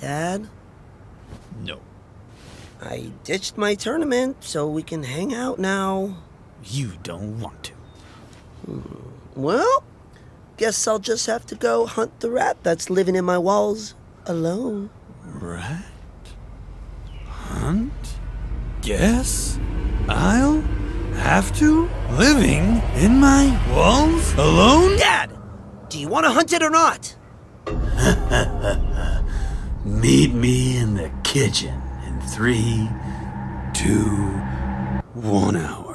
Dad, No. I ditched my tournament so we can hang out now. You don't want to. Hmm. Well, guess I'll just have to go hunt the rat that's living in my walls alone. Rat? Hunt? Guess? I'll have to? Living in my walls alone? Dad, do you want to hunt it or not? Meet me in the kitchen in three, two, one hour.